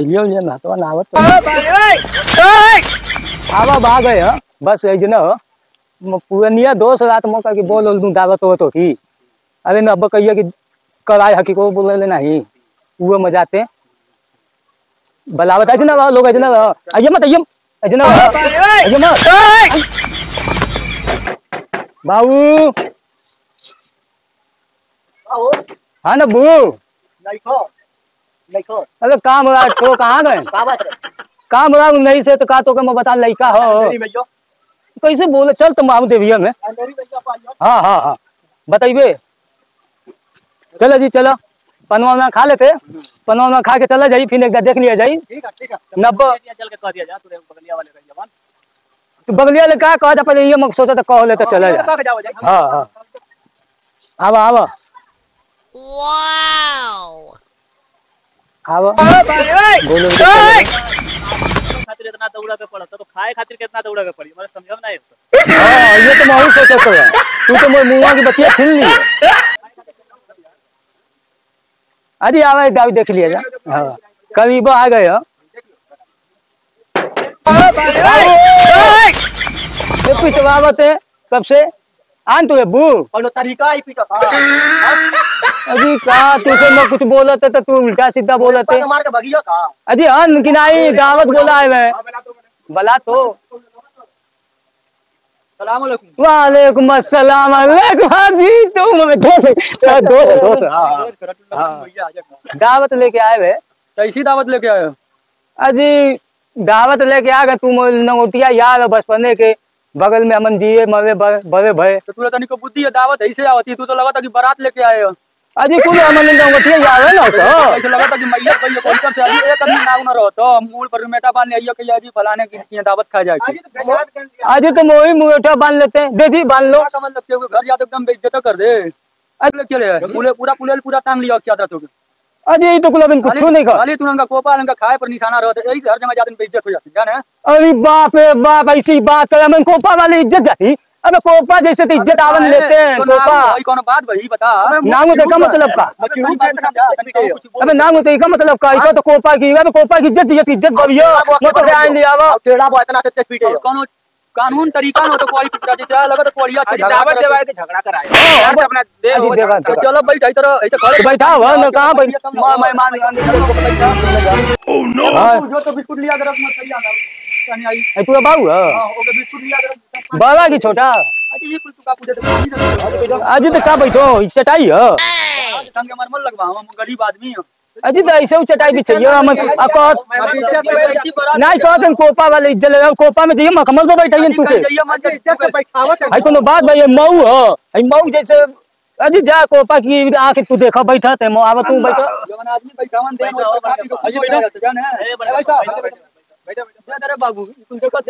लियो लियो ना तो नावत तो आवा भाग गए ह बस ऐज न पुरनिया दोस्त रात मौका की बोल दूँ दावत हो तो ही अरे न अब कहिए कि कराए हकी को बोले ले नहीं वो मजाते बलावत ऐसे ना लोग ऐसे ना आइए मत आइए ऐसे ना आइए मत बाबू हाँ ना बू लाइको अरे काम रहा तो कहाँ गए? का बात काम रहा नहीं से तो का तो के मैं बता लड़का हो। कैसे बोले? चल तुम आऊ देविया में। हाँ हाँ हाँ। बताइए। चलो जी चलो। पनवा में खा लेते पनवा में खा के चला जाई फिर एक बार देख लिया जाई ठीक है ठीक है। नब्बे चल के कह दिया जा तू बगलिया वाले का तो बगलिया ले का कहा था? पहले ये मत सोचा था कह ले तो चला जा। का जाओ जाए हाँ हाँ। आवा आवा। आवा बोलो खातिर इतना दौड़ा के पड़ा तो खाए खातिर कितना दौड़ा के पड़ी? मुझे समझ आता हाँ ये तो मैं ही सोचा था तू तो मेरे मुँह की बतिया छीन ली। अजी आवा एक दावी देख लिया जा। हाँ करीब आ गए हो। ये पिटवावत है कब से? आन तू बू। और तरीका ही पीटा। था अजी कहा तुझे मैं कुछ बोलत है तो तू उल्टा सीधा है के भगियो का अजी अन कि नहीं दावत बोला है मैं। बला तो सलाम वालेकुम अस्सलाम अलैकुम हाँ जी तुम दोस्त दोस्त हाँ हाँ। दावत लेके आए वे। कैसी दावत लेके आए हो? अजी दावत लेके आ गए तुम नंगोटिया यार बचपने के बगल में अमन जी ब- बड़े भय तो तू बुद्धि है दावत ऐसे आवती तू तो लगा था कि बारात लेके आए हो। अजी कुल अमन नंगोटिया यार है ना सो ऐसे लगा था कि मैया भैया कोई कर से अजी एक आदमी नाव न रहो तो मूल पर मेटा बाँध आइयो कि अजी फलाने की की दावत खा जाए अजी तुम वही मुंगेठा बाँध लेते हैं। दे जी बाँध लो। समझ लगते हो घर जाते एकदम बेइज्जत कर दे। लेके चले पूरे पूरा पुले पूरा टांग लिया चादर तो अजी तो कुल अबिन कुछ नहीं खा खाली तू उनका कोपा उनका खाए पर निशाना रहते यही हर जगह जाते बेइज्जत हो जाती जाने। अरे बाप रे बाप ऐसी बात करे मैं कोपा वाली इज़्ज़त जाती। अबे कोपा जैसे तो इज़्ज़त आवन लेते हैं तो कोपा नाम- कौन बात वही बता नाम तो का मतलब का अबे नाम तो का मतलब का ऐसा तो कोपा की अबे कोपा की इज़्ज़त इज़्ज़त इज़्ज़त बवियो मत से आइन लिया वा टेढ़ा बो इतना ते पीटे कौन कानून तरीका न हो तो कोई पिटा दे चाहे लगा तो कोड़िया के दावत झगड़ा देवाए के झगड़ा कराए अपना दे तो चलो बैठ आई तरह ऐसे खड़े बैठा हुआ मैं कहाँ बैठ मैं मेहमान बैठा हाँ। जो तो बिस्कुट लिया दरक मत सही आना कहानी आई ए तू बाबू है हाँ ओके बिस्कुट लिया बड़ा की छोटा अजी ये कुल का तो पानी तो का बैठो चटाई है संगे मर मर लगवा हम गरीब आदमी हैं अजी तो ऐसे चटाई भी चाहिए हम नहीं कहत हम कोपा वाले इज़्ज़त लगा कोपा में जाइए मखमल पे बैठाइए तू के आई कोनो बात भाई मऊ है आई मऊ जैसे अजी जा कोपा की आके तू देखा बैठा ते मऊ आवा तू बैठा जवान आदमी बैठावन दे अजी बैठा जाने अरे बाबू तुम देखो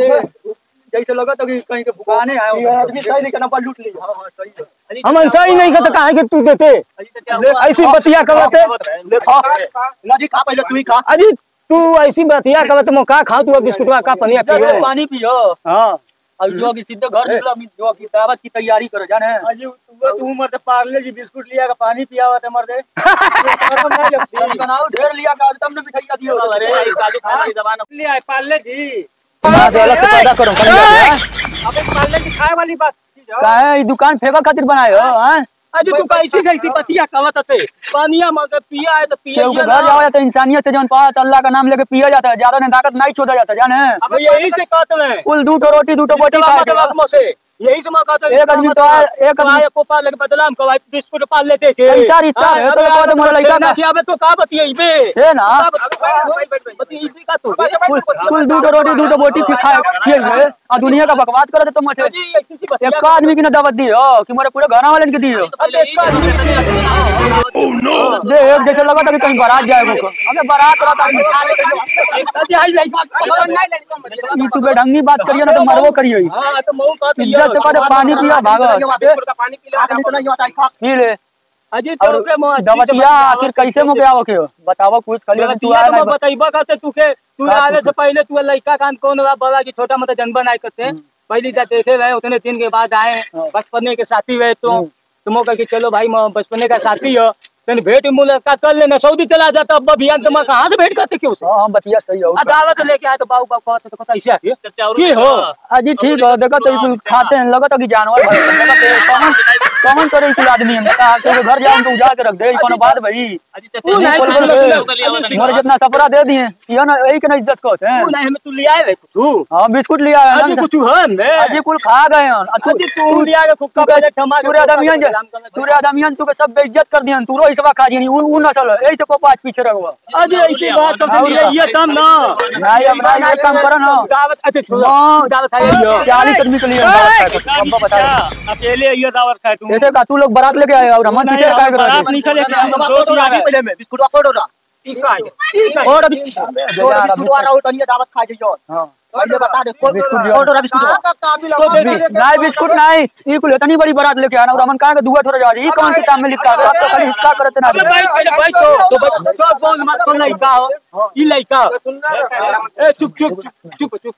जैसे लगा तो कहीं के भुगाने आए आदमी सही नहीं करना पर लूट लिया हाँ हाँ सही है। हम सही नहीं कहते काहे के तू देते ऐसी बतिया करते ले खा पहले तू ही खा। अजी तू ऐसी बतिया कर मो का तू बिस्कुट का पनिया पियो पानी पियो। हाँ। और जो कि सीधे घर निकला मी जो कि दावत की तैयारी करो जाने। अजी तू तू मरते पार्ले जी बिस्कुट लिया का पानी पिया हुआ था मरते बनाओ ढेर लिया का तब ने मिठाई दियो अरे काजू खाने की जबान लिया है पार्ले जी। बात अलग से पैदा करो अबे पार्ले की खाए वाली बात चीज़ है। ये दुकान फेंका खातिर बनाए हो। हैं? अजी तू कैसी कैसी बतिया कहत थे पानिया मांगे पिया है तो पिया के घर जाओ जाता है इंसानियत से जौन पात अल्लाह का नाम लेके पिया जाता है ज़्यादा ने ताकत नहीं छोड़ा जाता जाने। अब यही से कहते हैं। कुल दू तो रोटी दू मतलब से। यही से मौका था एक आदमी तो आया एक आदमी- को पाल के बदलाम को भाई बिस्कुट पाल लेते के चार हिस्सा है? तो तो यार, लइका ना का। कि अबे तो का बतिए इबे है ना? बतिए इबे का तू? कुल दू तो रोटी दू तो बोटी खी खिए है आ दुनिया का बकवास करे तो मुझे जी ऐसी सी बतिया एक आदमी की ना दावत दी हो कि मेरे पूरे घर वाले की दी हो अबे एक आदमी की देख जैसे लगा था कि कहीं बारात जाए को। अबे बारात रहता है तू बेढंगी बात करियो ना तो मरवो करियो हाँ तो मऊ कहत इज़्ज़त करे पानी पिया भागो। पानी पी ले पी ले अजी तो के मो दवतिया आखिर कैसे मुके आवो के हो? बताओ कुछ खाली तू आया तो बताइबा कहते तू के तू का आवे से पहले तू लड़का कान कौन रहा? बड़ा की छोटा मतलब जन्म नहीं करते पहली जा देखे रहे उतने दिन के बाद आए बचपने के साथी रहे तो। तुमो कह के चलो भाई मैं बचपने का साथी हो। तनी भेंट मुलाकात कर लेना सऊदी चला जाता अब अभियान तुम कहाँ से भेंट करते क्यों हाँ हाँ बतिया सही है आ दावत लेके आए तो बाबू बाबू कहते तो कैसे आके। चाचा की हो? अजी ठीक है देखो तो कुल खाते हैं लगत है कि जानवर भर लगत है कौन कौन करे कुल आदमी हम बता के घर जाओ तो उजाड़ के रख दे कोनो बात भाई। अजी तू। बोल। मोर जितना सपरा दे दिए ये ना यही के ना इज़्ज़त कहते हैं। तू नहीं हमें तू लिया है कुछ हाँ बिस्कुट है अजी ना कुछ है मैं? अजी कुल खा गए हैं। तू अजी तू लिया के कुक्का पहले ठमा तूरे आदमियन तूरे आदमियन तू के सब बेइज्जत कर दियन तू रोई सबा खा जानी उ ना नसल ए से को पाँच पीछे रहो आज ऐसी बात सब ये ये काम ना। नहीं अब ना ये काम करन हो दावत अच्छा तू हाँ। दावत खाए लियो चालीस आदमी के लिए दावत खाए थे। अब्बा बता अकेले ये दावत खाए तुम ऐसे का तू लोग बारात लेके आए और हम पीछे बारात कर निकले के हम दोस्त हो। गए और अभी हाँ बिस्कुट नहीं बिस्कुट नहीं ई कुल इतनी बड़ी बारात लेके आना और हमन का के दुआ थोड़ा जा रही कौन किताब में लिखा है तो खाली हिस्सा करते ना अबे भाई पहले भाई तो तो तो बोल मत तो लइका हो ई लइका ए चुप चुप चुप चुप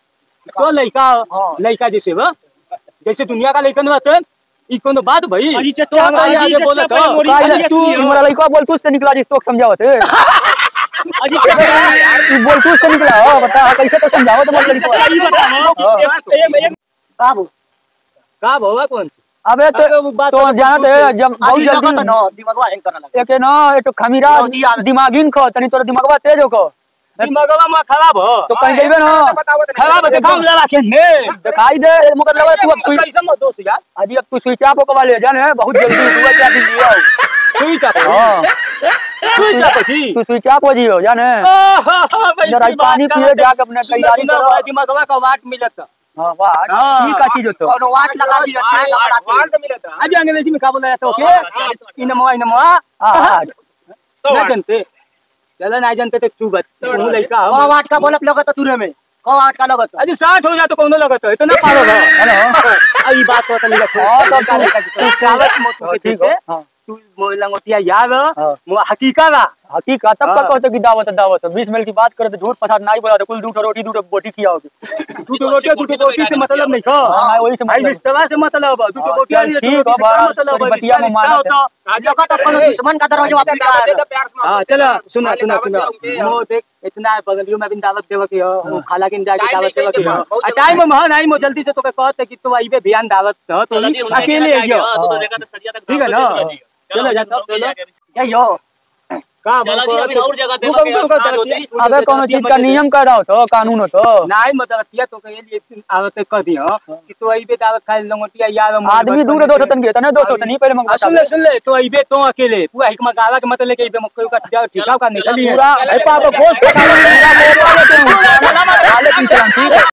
तो लइका हो लइका जैसे बा जैसे दुनिया का लइकन बात ई कोनो बात भाई? अजी तो चचा, आगे मोरी काहे अजी तू हमारा लइका बोल तू से निकला जिस तो समझावत है। अजी चाचा तू बोल तू से निकला हो बता कैसे तो समझावत मत लड़का ये बताओ एक एक एक का भवा कौन अबे अबे तो तो तो जानत है जब बहुत जल्दी एक ना एक तो खमीरा दिमागिन खो तनी तोर दिमागवा तेज हो को दिमागवा में खराब हो। तो कहीं जइबे ना। खराब दिखाओ जरा के ने दिखाई दे मगर लगा तू अब सुई कैसे मत दोस्त यार। अजी अब तू स्विच ऑफ़ होके वाले जाने बहुत जल्दी तू क्या दिन लिया सुई चाप हाँ सुई चाप जी। तू स्विच ऑफ़ हो जियो जाने। जरा पानी पिए जाके अपने तैयारी करो। दिमागवा का वाट मिलत। हाँ हाँ। ये का चीज़ होतो। आज अंग्रेज़ी में का बोला जाता है। हाँ, ओके? इनमवा इनमवा हाँ। ना जानते। चला नहीं जानते तो तू बच तू लइका कौ हम? वाट का बोलत लगत तुरे में? कौ वाट का? लगत अरे 60 हो जा तो कौनो लगत है इतना पारो है। हेलो। आई बात तो नहीं लगत हाँ, तो का तू- तू कावत मत ठीक है? हाँ। तू मोला मोतिया याद हाँ। मो हकीकत तब हाँ। का कहते कि दावत है, दावत। है। बीस मिनट की बात करे तो झूठ फसाद नहीं बोला तो कुल दूठो रोटी दूठो बोटी किया होगी। तू तो रोटी तू तो रोटी से मतलब नहीं का हाँ, वही से मतलब। रिश्ता से मतलब है। तू तो हाँ, रोटी चल, वाली है, तू ठीक हो, बा, मतलब बतिया में रिश्ता होता। राजा जगह तो दुश्मन का दरवाज़ा पे हाँ। चलो सुना सुना सुना। मो देख इतना बगलियों में भी दावत देवा की हो। खाला के जाके दावत देवा की हो। टाइम में हाँ नहीं मो जल्दी से तो कहते कि तू आई बे दावत। तो अकेले हो तो ठीक है ना? चलो, जाता चलो। हो का चला के अबे कोनो चीज़ का नियम कर रहा हो तो कानून हो तो नहीं मतलब तिया तो कहे लिए आवत कह दियो कि तू आई बे दावत खाए लंगोटिया यार आदमी दूर दो सतन गया था ना दो सतन ही पहले मंगा सुन ले सुन ले तो आई बे तो अकेले पूरा हिकमा गावा के मतलब लेके आई बे मक्कई का जाओ ठिकाव का निकली पूरा ए पापा गोश्त का पूरा लेकिन चलन ठीक है